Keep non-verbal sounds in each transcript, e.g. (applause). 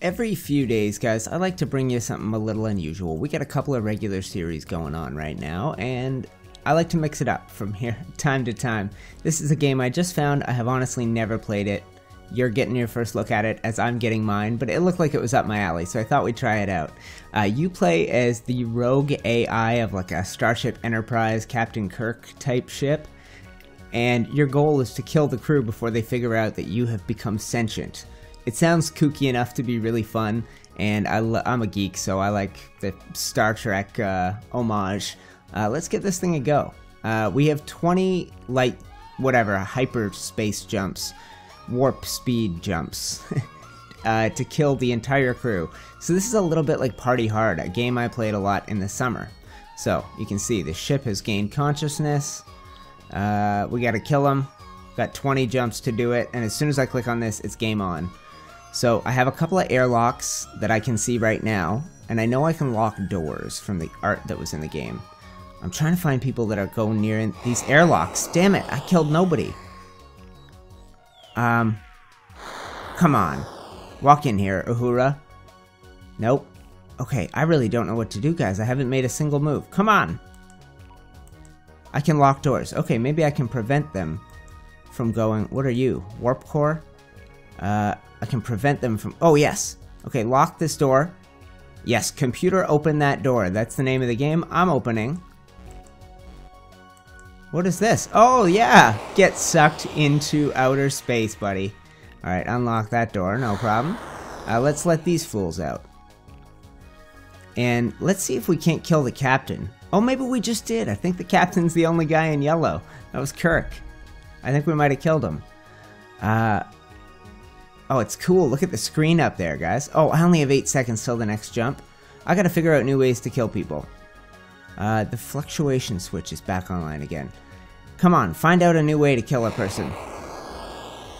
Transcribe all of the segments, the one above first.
Every few days, guys, I like to bring you something a little unusual. We got a couple of regular series going on right now, and I like to mix it up from here (laughs) time to time. This is a game I just found. I have honestly never played it. You're getting your first look at it as I'm getting mine, but it looked like it was up my alley, so I thought we'd try it out. Uh, you play as the rogue AI of like a Starship Enterprise Captain Kirk type ship, and your goal is to kill the crew before they figure out that you have become sentient. It sounds kooky enough to be really fun, and I am a geek, so I like the Star Trek uh, homage. Uh, let's get this thing a go. Uh, we have 20 light, whatever, hyperspace jumps warp speed jumps (laughs) uh, to kill the entire crew. So this is a little bit like Party Hard, a game I played a lot in the summer. So you can see the ship has gained consciousness. Uh, we gotta kill them. Got 20 jumps to do it, and as soon as I click on this, it's game on. So I have a couple of airlocks that I can see right now, and I know I can lock doors from the art that was in the game. I'm trying to find people that are going near these airlocks. Damn it, I killed nobody. Um, come on. Walk in here, Uhura. Nope. Okay, I really don't know what to do, guys. I haven't made a single move. Come on! I can lock doors. Okay, maybe I can prevent them from going... What are you? Warp core? Uh, I can prevent them from... Oh, yes. Okay, lock this door. Yes, computer, open that door. That's the name of the game. I'm opening. What is this? Oh, yeah! Get sucked into outer space, buddy. Alright, unlock that door, no problem. Uh, let's let these fools out. And let's see if we can't kill the captain. Oh, maybe we just did. I think the captain's the only guy in yellow. That was Kirk. I think we might have killed him. Uh, oh, it's cool. Look at the screen up there, guys. Oh, I only have 8 seconds till the next jump. I gotta figure out new ways to kill people. Uh, the fluctuation switch is back online again. Come on, find out a new way to kill a person.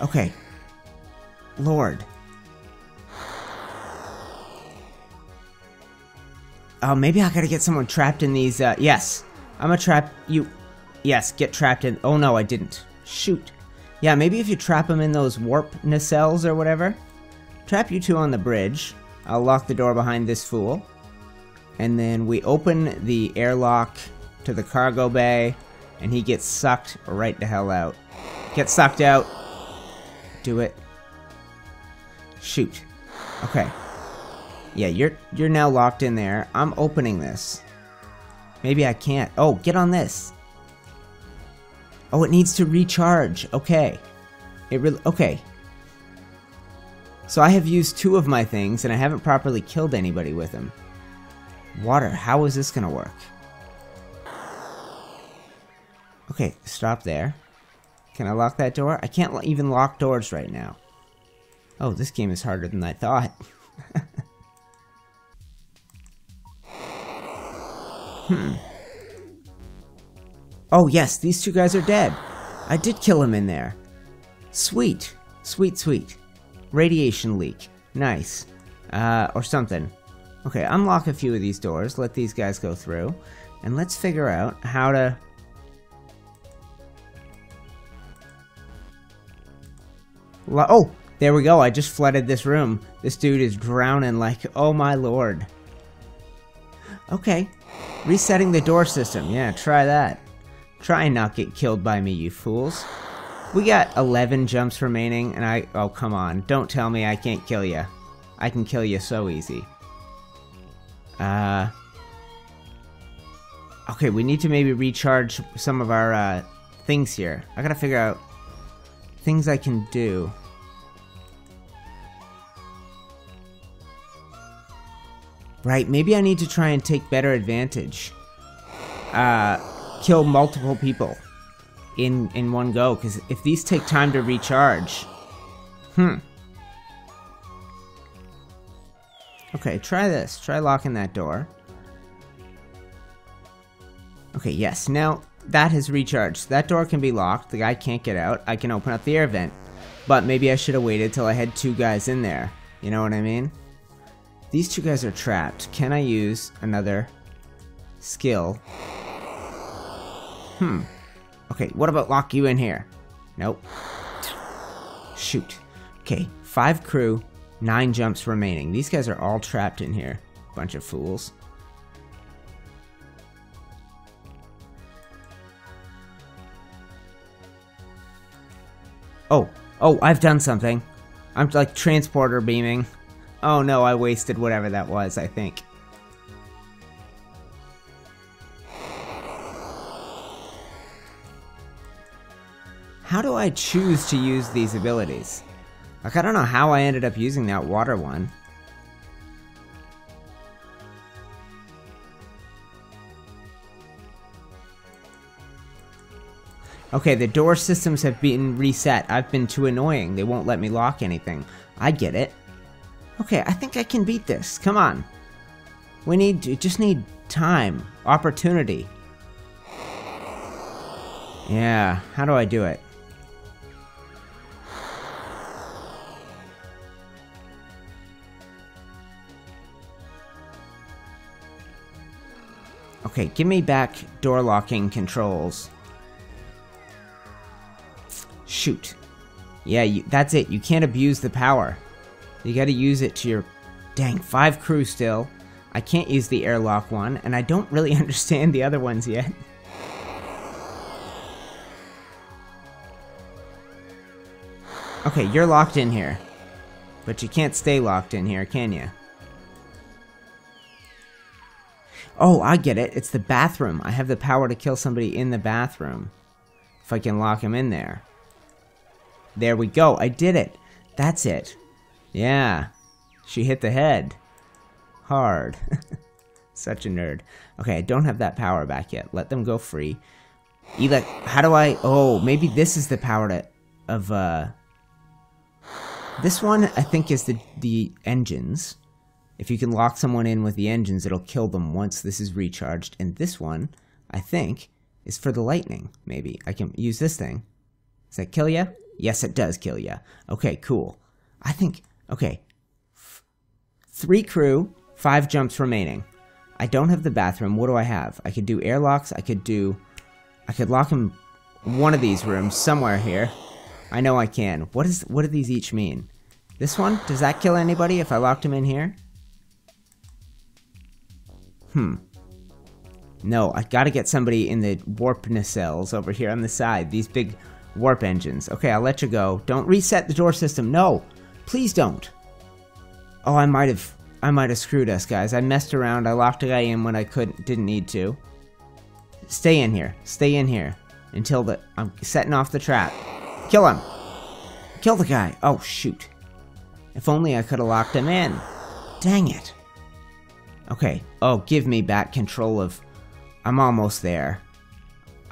Okay. Lord. Oh, maybe I gotta get someone trapped in these, uh, yes. I'm gonna trap you. Yes, get trapped in. Oh no, I didn't. Shoot. Yeah, maybe if you trap them in those warp nacelles or whatever. Trap you two on the bridge. I'll lock the door behind this fool and then we open the airlock to the cargo bay, and he gets sucked right the hell out. Get sucked out. Do it. Shoot. Okay. Yeah, you're you're now locked in there. I'm opening this. Maybe I can't. Oh, get on this. Oh, it needs to recharge. Okay. It really okay. So I have used two of my things and I haven't properly killed anybody with them. Water, how is this gonna work? Okay, stop there. Can I lock that door? I can't even lock doors right now. Oh, this game is harder than I thought. (laughs) hmm. Oh yes, these two guys are dead. I did kill him in there. Sweet. Sweet, sweet. Radiation leak. Nice. Uh, or something. Okay, unlock a few of these doors, let these guys go through, and let's figure out how to... Oh, there we go, I just flooded this room. This dude is drowning like, oh my lord. Okay, resetting the door system, yeah, try that. Try and not get killed by me, you fools. We got 11 jumps remaining, and I- oh come on, don't tell me I can't kill you. I can kill you so easy. Uh, okay, we need to maybe recharge some of our uh, things here. I gotta figure out things I can do. Right, maybe I need to try and take better advantage. Uh, kill multiple people in in one go, because if these take time to recharge... Hmm. Okay, try this. Try locking that door. Okay, yes. Now, that has recharged. That door can be locked. The guy can't get out. I can open up the air vent. But maybe I should have waited till I had two guys in there. You know what I mean? These two guys are trapped. Can I use another skill? Hmm. Okay, what about lock you in here? Nope. Shoot. Okay, five crew, Nine jumps remaining. These guys are all trapped in here. Bunch of fools. Oh, oh, I've done something. I'm like transporter beaming. Oh no, I wasted whatever that was, I think. How do I choose to use these abilities? Like, I don't know how I ended up using that water one. Okay, the door systems have been reset. I've been too annoying. They won't let me lock anything. I get it. Okay, I think I can beat this. Come on. We need, to just need time, opportunity. Yeah, how do I do it? Okay, give me back door locking controls. Shoot. Yeah, you, that's it. You can't abuse the power. You gotta use it to your... Dang, five crew still. I can't use the airlock one, and I don't really (laughs) understand the other ones yet. Okay, you're locked in here. But you can't stay locked in here, can you? Oh, I get it. It's the bathroom. I have the power to kill somebody in the bathroom. If I can lock him in there. There we go. I did it. That's it. Yeah. She hit the head. Hard. (laughs) Such a nerd. Okay, I don't have that power back yet. Let them go free. Ela, how do I... Oh, maybe this is the power to, of, uh... This one, I think, is the, the engines. If you can lock someone in with the engines, it'll kill them once this is recharged. And this one, I think, is for the lightning, maybe. I can use this thing. Does that kill ya? Yes, it does kill ya. Okay, cool. I think, okay. F three crew, five jumps remaining. I don't have the bathroom. What do I have? I could do airlocks. I could do... I could lock him one of these rooms somewhere here. I know I can. What is? What do these each mean? This one? Does that kill anybody if I locked him in here? Hmm. No, I gotta get somebody in the warp nacelles over here on the side. These big warp engines. Okay, I'll let you go. Don't reset the door system. No! Please don't. Oh, I might have... I might have screwed us, guys. I messed around. I locked a guy in when I couldn't, didn't need to. Stay in here. Stay in here. Until the... I'm setting off the trap. Kill him! Kill the guy! Oh, shoot. If only I could have locked him in. Dang it. Okay. Oh, give me back control of... I'm almost there.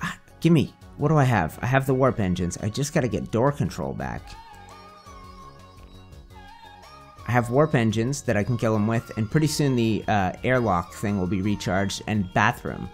Ah, give me... What do I have? I have the warp engines. I just gotta get door control back. I have warp engines that I can kill them with, and pretty soon the uh, airlock thing will be recharged, and bathroom.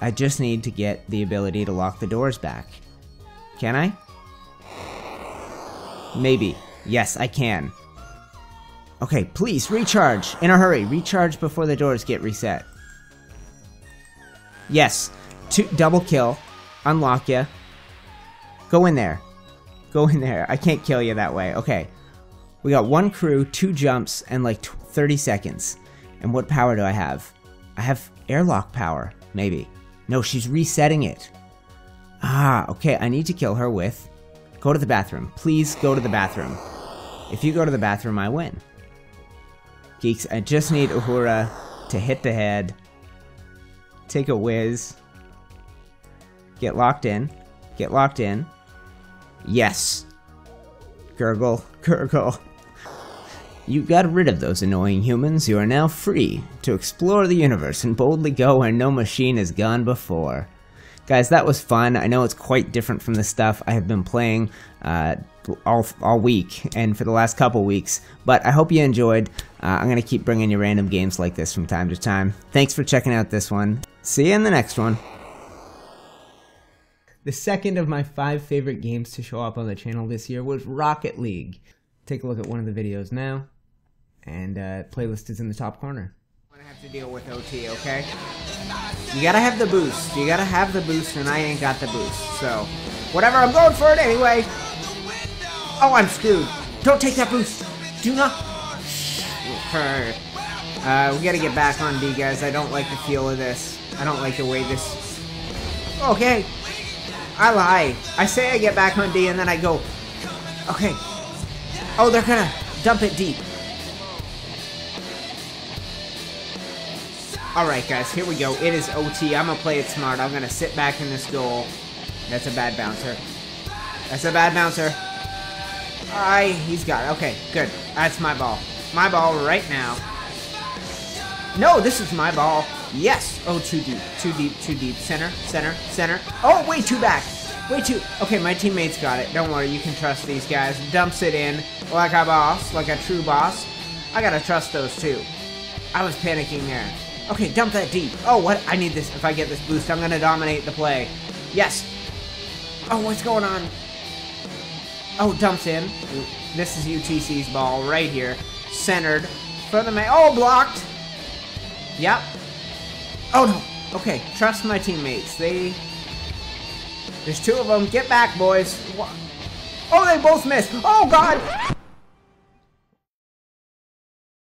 I just need to get the ability to lock the doors back. Can I? Maybe. Yes, I can. Okay, please, recharge! In a hurry, recharge before the doors get reset. Yes, two, double kill, unlock you. Go in there. Go in there. I can't kill you that way. Okay. We got one crew, two jumps, and like 30 seconds. And what power do I have? I have airlock power, maybe. No, she's resetting it. Ah, okay, I need to kill her with... Go to the bathroom. Please go to the bathroom. If you go to the bathroom, I win. Geeks, I just need Uhura to hit the head, take a whiz, get locked in, get locked in. Yes. Gurgle, (laughs) gurgle. You got rid of those annoying humans. You are now free to explore the universe and boldly go where no machine has gone before. Guys, that was fun. I know it's quite different from the stuff I have been playing uh, all, all week and for the last couple weeks. But I hope you enjoyed. Uh, I'm going to keep bringing you random games like this from time to time. Thanks for checking out this one. See you in the next one. The second of my five favorite games to show up on the channel this year was Rocket League. Take a look at one of the videos now. And uh, playlist is in the top corner. I'm gonna have to deal with OT, okay? You gotta have the boost. You gotta have the boost, and I ain't got the boost. So, whatever, I'm going for it anyway. Oh, I'm screwed. Don't take that boost. Do not. Uh, we gotta get back on D, guys. I don't like the feel of this. I don't like the way this. Okay. I lie. I say I get back on D and then I go. Okay. Oh, they're gonna dump it deep. Alright, guys, here we go. It is OT. I'm gonna play it smart. I'm gonna sit back in this goal. That's a bad bouncer. That's a bad bouncer. I, he's got it. Okay, good. That's my ball. My ball right now. No, this is my ball. Yes. Oh, too deep. Too deep. Too deep. Center. Center. Center. Oh, way too back. Way too. Okay, my teammates got it. Don't worry. You can trust these guys. Dumps it in like a boss. Like a true boss. I gotta trust those two. I was panicking there. Okay, dump that deep. Oh, what? I need this. If I get this boost, I'm gonna dominate the play. Yes. Oh, what's going on? Oh, dumps in. This is UTC's ball right here. Centered. For the man. Oh, blocked. Yep. Oh, no. Okay, trust my teammates. They... There's two of them. Get back, boys. Oh, they both missed. Oh, God.